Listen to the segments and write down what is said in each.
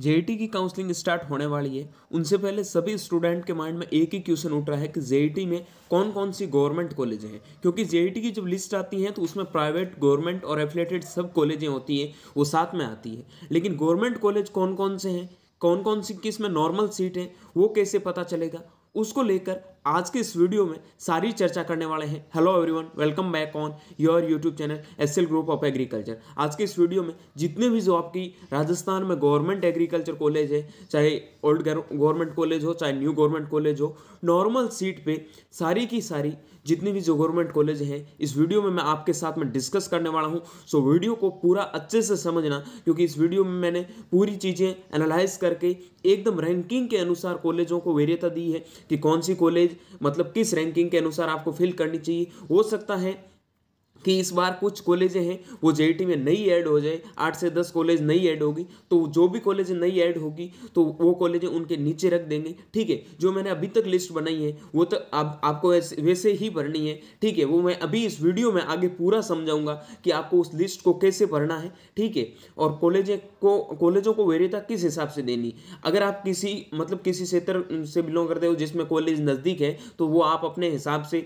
JET की counselling start होने वाली है। उनसे पहले सभी स्टूडेंट के माइंड में एक ही क्वेश्चन उठ रहा है कि जेईटी में कौन कौन सी गवर्नमेंट कॉलेज हैं। क्योंकि जेईटी की जब लिस्ट आती है तो उसमें प्राइवेट गवर्नमेंट और एफिलेटेड सब कॉलेजें होती हैं, वो साथ में आती है। लेकिन गवर्नमेंट कॉलेज कौन कौन से हैं? कौन कौन सी किसमें नॉर्मल सीट है? वो कैसे पता चलेगा? उसको लेकर आज के इस वीडियो में सारी चर्चा करने वाले हैं। Hello everyone welcome back on your YouTube channel S L group of agriculture आज के इस वीडियो में जितने भी जो आपकी राजस्थान में गवर्नमेंट एग्रीकल्चर कॉलेज है, चाहे ओल्ड गवर्नमेंट कॉलेज हो, चाहे न्यू गवर्नमेंट कॉलेज हो नॉर्मल सीट पर सारी की सारी जितनी भी जो गवर्नमेंट कॉलेज हैं, इस वीडियो में मैं आपके साथ में डिस्कस करने वाला हूँ। सो वीडियो को पूरा अच्छे से समझना, क्योंकि इस वीडियो में मैंने पूरी चीज़ें एनालाइज करके एकदम रैंकिंग के अनुसार कॉलेजों को वरीयता दी है कि कौन सी कॉलेज मतलब किस रैंकिंग के अनुसार आपको फिल करनी चाहिए हो सकता है कि इस बार कुछ कॉलेजें हैं, वो जे में नई ऐड हो जाए, आठ से दस कॉलेज नई ऐड होगी तो जो भी कॉलेज नई ऐड होगी तो वो कॉलेजें उनके नीचे रख देंगे, ठीक है? जो मैंने अभी तक लिस्ट बनाई है, वो तो अब आपको वैसे ही भरनी है, ठीक है? वो मैं अभी इस वीडियो में आगे पूरा समझाऊँगा कि आपको उस लिस्ट को कैसे भरना है, ठीक है? और कॉलेज को, कॉलेजों को वेरियता किस हिसाब से देनी? अगर आप किसी मतलब किसी क्षेत्र से बिलोंग करते हो, जिसमें कॉलेज नज़दीक है तो वो आप अपने हिसाब से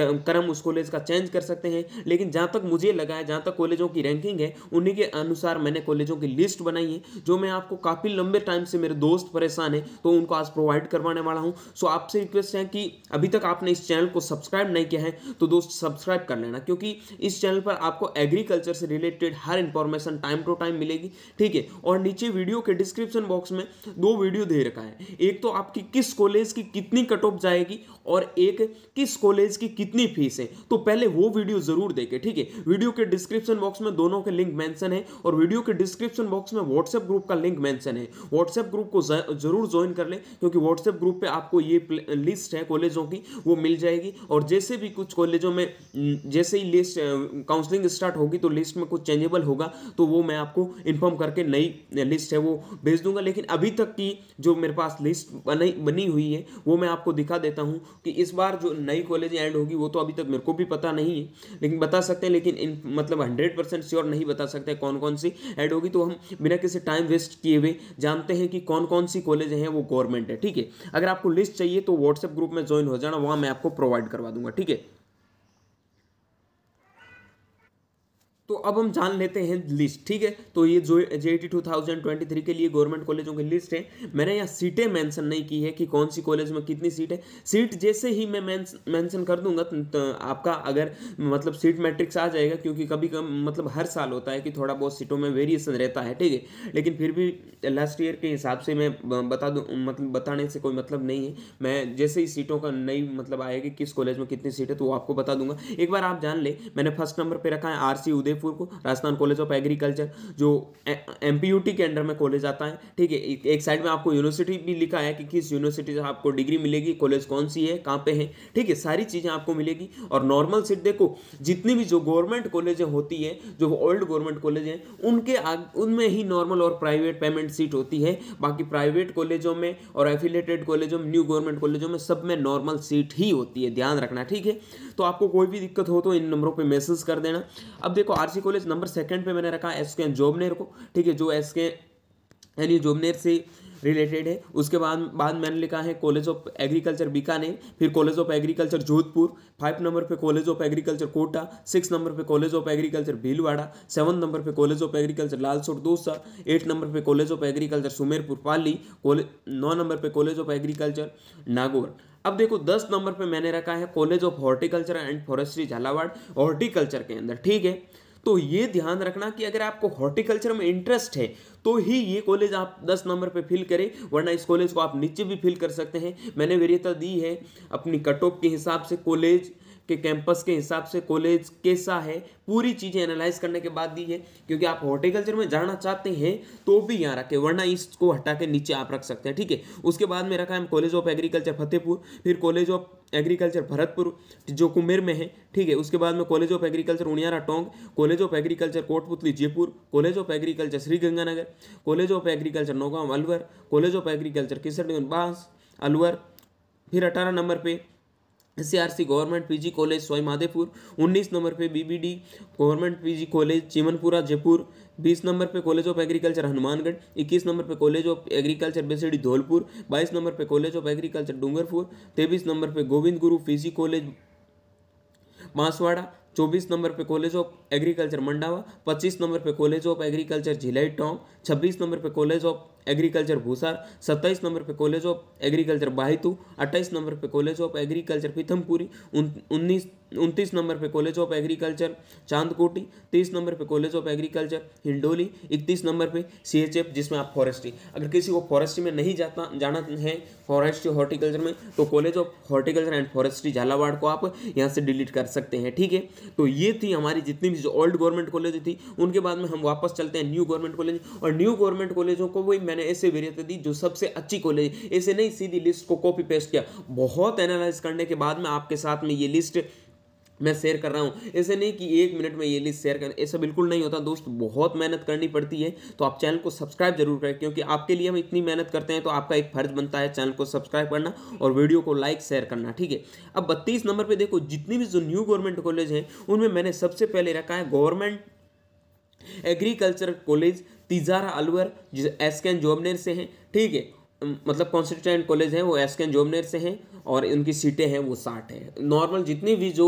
क्रम उस कॉलेज का चेंज कर सकते हैं, लेकिन लेकिन जहाँ तक मुझे लगा है, जहाँ तक कॉलेजों की रैंकिंग है, उन्हीं के अनुसार मैंने कॉलेजों की लिस्ट बनाई है, जो मैं आपको काफ़ी लंबे टाइम से मेरे दोस्त परेशान है तो उनको आज प्रोवाइड करवाने वाला हूँ। सो आपसे रिक्वेस्ट है कि अभी तक आपने इस चैनल को सब्सक्राइब नहीं किया है तो दोस्त सब्सक्राइब कर लेना, क्योंकि इस चैनल पर आपको एग्रीकल्चर से रिलेटेड हर इंफॉर्मेशन टाइम टू टाइम मिलेगी, ठीक है? और नीचे वीडियो के डिस्क्रिप्शन बॉक्स में दो वीडियो दे रखा है। एक तो आपकी किस कॉलेज की कितनी कट ऑफ़ जाएगी, और एक किस कॉलेज की कितनी फ़ीस है। तो पहले वो वीडियो ज़रूर देखें। ठीक है वीडियो के डिस्क्रिप्शन बॉक्स में दोनों के लिंक मेंशन है और वीडियो के डिस्क्रिप्शन बॉक्स में व्हाट्सएप ग्रुप का लिंक मेंशन है। व्हाट्सएप ग्रुप को ज़रूर ज्वाइन कर ले क्योंकि व्हाट्सएप ग्रुप पे आपको ये लिस्ट है कॉलेजों की, वो मिल जाएगी। और जैसे भी कुछ कॉलेजों में जैसे ही लिस्ट काउंसलिंग स्टार्ट होगी तो लिस्ट में कुछ चेंजेबल होगा तो वो मैं आपको इन्फॉर्म करके नई लिस्ट है वो भेज दूँगा। लेकिन अभी तक की जो मेरे पास लिस्ट बनी बनी हुई है, वो मैं आपको दिखा देता हूँ कि इस बार जो नई कॉलेज एंड होगी, वो तो अभी तक मेरे को भी पता नहीं है। लेकिन बता सकते हैं, लेकिन इन मतलब हंड्रेड परसेंट श्योर नहीं बता सकते कौन कौन सी ऐड होगी। तो हम बिना किसी टाइम वेस्ट किए हुए जानते हैं कि कौन कौन सी कॉलेज हैं, वो गवर्नमेंट है, ठीक है? अगर आपको लिस्ट चाहिए तो व्हाट्सएप ग्रुप में ज्वाइन हो जाना, वहाँ मैं आपको प्रोवाइड करवा दूँगा, ठीक है? तो अब हम जान लेते हैं लिस्ट ठीक है? तो ये जो JET two thousand twenty three के लिए गवर्नमेंट कॉलेजों की लिस्ट है। मैंने यहाँ सीटें मेंशन नहीं की है कि कौन सी कॉलेज में कितनी सीट है। सीट जैसे ही मैं मेंशन कर दूँगा तो आपका अगर मतलब सीट मैट्रिक्स आ जाएगा, क्योंकि कभी कम मतलब हर साल होता है कि थोड़ा बहुत सीटों में वेरिएशन रहता है, ठीक है? लेकिन फिर भी लास्ट ईयर के हिसाब से मैं बता दूँ मतलब बताने से कोई मतलब नहीं है। मैं जैसे ही सीटों का नई मतलब आएगी, किस कॉलेज में कितनी सीट है तो वो आपको बता दूँगा। एक बार आप जान ले, मैंने फ़र्स्ट नंबर पर रखा है आर सी उदय जयपुर को, राजस्थान कॉलेज ऑफ़ एग्रीकल्चर जो एम के अंडर में कॉलेज आता है, ठीक है? एक साइड में आपको यूनिवर्सिटी भी लिखा है कि किस यूनिवर्सिटी से आपको डिग्री मिलेगी कॉलेज कौन सी है, कहाँ पे है, ठीक है? सारी चीज़ें आपको मिलेगी। और नॉर्मल सीट देखो, जितनी भी जो गवर्नमेंट कॉलेजें होती है, जो ओल्ड गवर्नमेंट कॉलेज हैं, उनके उनमें ही नॉर्मल और प्राइवेट पेमेंट सीट होती है। बाकी प्राइवेट कॉलेजों में और एफिलेटेड कॉलेजों में न्यू गवर्नमेंट कॉलेजों में सब में नॉर्मल सीट ही होती है। ध्यान रखना, ठीक है? तो आपको कोई भी दिक्कत हो तो इन नंबरों पर मैसेज कर देना। अब देखो आरसी कॉलेज नंबर सेकंड पे मैंने रखा एस के जोबनेर को। ठीक है, जो एस के यानी जोबनेर से रिलेटेड है। उसके बाद बाद मैंने लिखा है कॉलेज ऑफ़ एग्रीकल्चर बीकानेर, फिर college of agriculture Jodhpur, five number पे college of agriculture Kota, six number पे college of agriculture Bhilwara, seven number पे college of agriculture Lalsot Dausa, eight number पे college of agriculture Sumerpur Pali now number पे college of agriculture Nagaur. अब देखो, दस number पे मैंने रखा है college of horticulture and forestry Jhalawar, horticulture के अंदर। ठीक है तो ये ध्यान रखना कि अगर आपको हॉर्टिकल्चर में इंटरेस्ट है तो ही ये कॉलेज आप दस नंबर पे फिल करें, वरना इस कॉलेज को आप नीचे भी फिल कर सकते हैं। मैंने वरीयता दी है, अपनी कट ऑफ़ के हिसाब से कॉलेज, के कैंपस के हिसाब से कॉलेज कैसा है, पूरी चीज़ें एनालाइज करने के बाद दी है। क्योंकि आप हॉर्टिकल्चर में जाना चाहते हैं तो भी यहाँ रखें, वरना इसको हटा के नीचे आप रख सकते हैं, ठीक है? उसके बाद में रखा है कॉलेज ऑफ़ एग्रीकल्चर फतेहपुर, फिर कॉलेज ऑफ़ एग्रीकल्चर, भरतपुर जो कुमेर में है, ठीक है? उसके बाद में college of agriculture Uniara Tonk college of agriculture Kotputli Jaipur college of agriculture Sriganganagar college of agriculture Naugaon Alwar college of agriculture Kishanganj Bas, Alwar, फिर अठारह नंबर पे S C government PG college Sawai Madhopur उन्नीस number पे BBD government PG college Chimanpura, Jaipur, बीस number पे college of agriculture Hanumangarh, इक्कीस number पे college of agriculture बेसिडी धौलपुर, बाईस नंबर पे कॉलेज ऑफ़ एग्रीकल्चर डूंगरपुर, तेईस नंबर पे गोविंद गुरु फिजी कॉलेज बांसवाड़ा, चौबीस नंबर पे कॉलेज ऑफ़ एग्रीकल्चर मंडावा, पच्चीस नंबर पे college of agriculture Jhilai Tonk, छब्बीस नंबर पे कॉलेज ऑफ़ एग्रीकल्चर भूसार सत्ताईस नंबर पे कॉलेज ऑफ़ एग्रीकल्चर बाहितू अट्ठाईस नंबर पे कॉलेज ऑफ़ एग्रीकल्चर पीथमपुरी उन्नीस उनतीस नंबर पे कॉलेज ऑफ़ एग्रीकल्चर चांदकोटी तीस नंबर पे कॉलेज ऑफ़ एग्रीकल्चर हिंडोली इकतीस नंबर पे सी एच एफ़ जिसमें आप फॉरेस्ट्री अगर किसी को फॉरेस्ट्री में नहीं जाता जाना है फॉरेस्ट्री हॉर्टिकल्चर में तो college of horticulture and forestry Jhalawar को आप यहाँ से डिलीट कर सकते हैं ठीक है तो ये थी हमारी जितनी भी जो ओल्ड गवर्नमेंट कॉलेज थी उनके बाद में हम वापस चलते हैं न्यू गवर्नमेंट कॉलेज और न्यू गवर्नमेंट कॉलेजों को वही मैंने ऐसे वरीयता दी जो सबसे अच्छी कॉलेज ऐसे नहीं, सीधी लिस्ट को कॉपी पेस्ट किया। बहुत एनालाइज करने के बाद में आपके साथ में ये लिस्ट मैं शेयर कर रहा हूँ। ऐसे नहीं कि एक मिनट में ये लिस्ट शेयर करें, ऐसा बिल्कुल नहीं होता। दोस्त, बहुत मेहनत करनी पड़ती है तो आप चैनल को सब्सक्राइब ज़रूर करें, क्योंकि आपके लिए हम इतनी मेहनत करते हैं तो आपका एक फ़र्ज़ बनता है चैनल को सब्सक्राइब करना और वीडियो को लाइक शेयर करना, ठीक है? अब बत्तीस नंबर पर देखो, जितनी भी जो न्यू गवर्नमेंट कॉलेज हैं, उनमें मैंने सबसे पहले रखा है government agriculture college Tijara Alwar जो एस कैन जोबनेर से हैं, ठीक है मतलब कॉन्स्टिट्यूंट कॉलेज हैं, वो एस कैन जोबनेर से हैं, और उनकी सीटें हैं, वो साठ हैं। नॉर्मल जितनी भी जो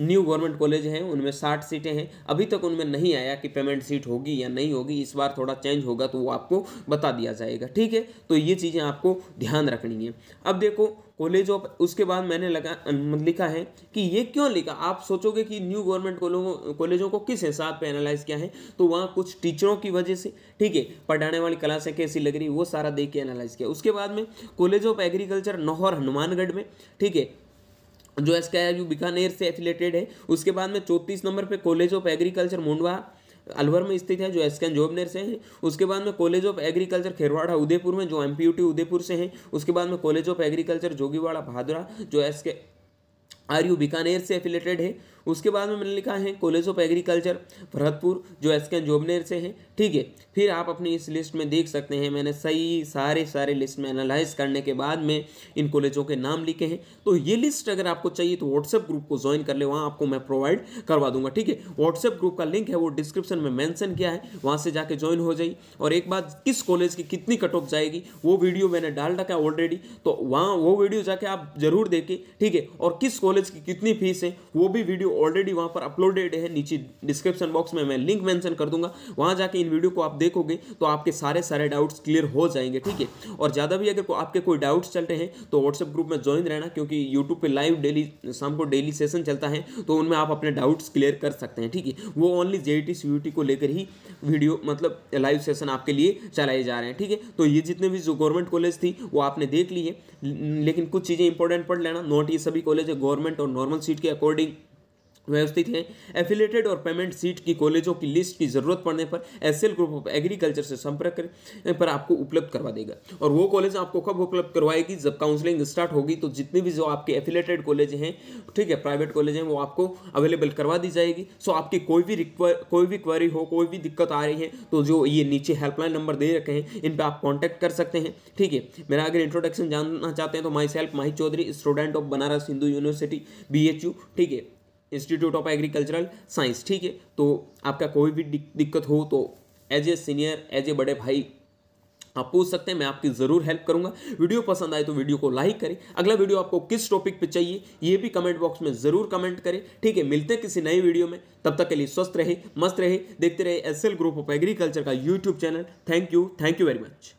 न्यू गवर्नमेंट कॉलेज हैं, उनमें साठ सीटें हैं। अभी तक उनमें नहीं आया कि पेमेंट सीट होगी या नहीं होगी, इस बार थोड़ा चेंज होगा तो वो आपको बता दिया जाएगा, ठीक है? तो ये चीज़ें आपको ध्यान रखनी है। अब देखो कॉलेज ऑफ़ उसके बाद मैंने लगा लिखा है कि ये क्यों लिखा? आप सोचोगे कि न्यू गवर्नमेंट कॉलेजों को किस हिसाब पे एनालाइज किया है? तो वहाँ कुछ टीचरों की वजह से, ठीक है, पढ़ाने वाली क्लासें कैसी लग रही वो सारा देख के एनालाइज किया। उसके बाद में college of agriculture Nohar Hanumangarh में, ठीक है, जो एस यू बीकानेर से एफिलेटेड है, उसके बाद में चौंतीस नंबर पे college of agriculture Mundwa Alwar में स्थित है, जो एस कैन जोबनेर से है। उसके बाद में college of agriculture Kherwara, Udaipur में, जो एम उदयपुर से है। उसके बाद में कॉलेज ऑफ़ एग्रीकल्चर जोगीवाड़ा, भादरा, जो एस के आर यू बीकानेर से एफिलेटेड है। उसके बाद में मैंने लिखा है कॉलेज ऑफ़ एग्रीकल्चर भरतपुर, जो एस के जोबनेर से है। ठीक है, फिर आप अपनी इस लिस्ट में देख सकते हैं, मैंने सही, सारे सारे लिस्ट में एनालाइज करने के बाद में इन कॉलेजों के नाम लिखे हैं। तो ये लिस्ट अगर आपको चाहिए तो व्हाट्सएप ग्रुप को ज्वाइन कर ले, वहाँ आपको मैं प्रोवाइड करवा दूँगा। ठीक है व्हाट्सएप ग्रुप का लिंक है, वो डिस्क्रिप्शन में मैंशन किया है, वहाँ से जाके ज्वाइन हो जाइए। और एक बात, किस कॉलेज की कितनी कट ऑफ़ जाएगी, वो वीडियो मैंने डाल रखा है ऑलरेडी तो वहाँ वो वीडियो जाके आप ज़रूर देखें। ठीक है, और किस कॉलेज की कितनी फ़ीस है, वो भी वीडियो ऑलरेडी वहाँ पर अपलोडेड है, नीचे डिस्क्रिप्शन बॉक्स में मैं लिंक मेंशन कर दूँगा। वहाँ जाके इन वीडियो को आप देखोगे तो आपके सारे सारे डाउट्स क्लियर हो जाएँगे, ठीक है? और ज़्यादा भी अगर को आपके कोई डाउट्स चल रहे हैं तो व्हाट्सएप ग्रुप में ज्वाइन रहना, क्योंकि यूट्यूब पर लाइव डेली शाम को डेली सेशन चलता है तो उनमें आप अपने डाउट्स क्लियर कर सकते हैं, ठीक है? वो ओनली जे टी को लेकर ही वीडियो मतलब लाइव सेशन आपके लिए चलाए जा रहे हैं, ठीक है? तो ये जितने भी जो गवर्नमेंट कॉलेज थी, वो आपने देख ली है। लेकिन कुछ चीज़ें इंपॉर्टेंट पढ़ लेना नोट ये सभी कॉलेज है गवर्नमेंट और नॉर्मल सीट के अकॉर्डिंग व्यवस्थित हैं। एफिलेटेड और पेमेंट सीट की कॉलेजों की लिस्ट की ज़रूरत पड़ने पर एसएल ग्रुप ऑफ़ एग्रीकल्चर से संपर्क करें, पर आपको उपलब्ध करवा देगा। और वो कॉलेज आपको कब उपलब्ध करवाएगी? जब काउंसलिंग स्टार्ट होगी तो जितने भी जो आपके एफिलेटेड कॉलेज हैं, ठीक है प्राइवेट कॉलेज हैं, वो आपको अवेलेबल करवा दी जाएगी। सो आपकी कोई भी कोई भी क्वारी हो, कोई भी दिक्कत आ रही है तो जो ये नीचे हेल्पलाइन नंबर दे रखे हैं, इन पर आप कॉन्टैक्ट कर सकते हैं। ठीक है, मेरा अगर इंट्रोडक्शन जानना चाहते हैं तो myself Mahi Chaudhary student of Banaras Hindu university BHU ठीक है। इंस्टीट्यूट ऑफ़ एग्रीकल्चरल साइंस ठीक है? तो आपका कोई भी दिक्कत हो तो as a senior as a बड़े भाई, आप पूछ सकते हैं, मैं आपकी ज़रूर हेल्प करूँगा। वीडियो पसंद आए तो वीडियो को लाइक करें। अगला वीडियो आपको किस टॉपिक पे चाहिए, ये भी कमेंट बॉक्स में ज़रूर कमेंट करें, ठीक है? मिलते हैं किसी नई वीडियो में। तब तक के लिए स्वस्थ रहे, मस्त रहे, देखते रहे एसएल ग्रुप ऑफ़ एग्रीकल्चर का YouTube channel thank you thank you very much